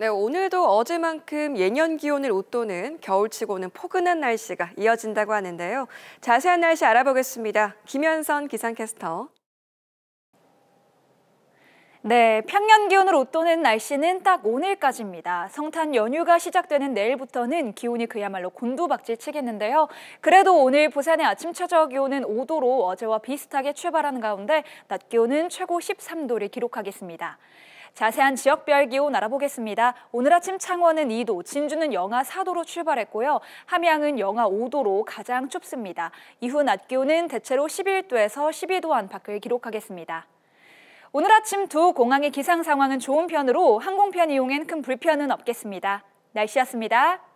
네, 오늘도 어제만큼 예년 기온을 웃도는 겨울치고는 포근한 날씨가 이어진다고 하는데요. 자세한 날씨 알아보겠습니다. 김현선 기상캐스터. 네, 평년 기온을 웃도는 날씨는 딱 오늘까지입니다. 성탄 연휴가 시작되는 내일부터는 기온이 그야말로 곤두박질 치겠는데요. 그래도 오늘 부산의 아침 최저 기온은 5도로 어제와 비슷하게 출발하는 가운데 낮 기온은 최고 13도를 기록하겠습니다. 자세한 지역별 기온 알아보겠습니다. 오늘 아침 창원은 2도, 진주는 영하 4도로 출발했고요. 함양은 영하 5도로 가장 춥습니다. 이후 낮 기온은 대체로 11도에서 12도 안팎을 기록하겠습니다. 오늘 아침 두 공항의 기상 상황은 좋은 편으로 항공편 이용엔 큰 불편은 없겠습니다. 날씨였습니다.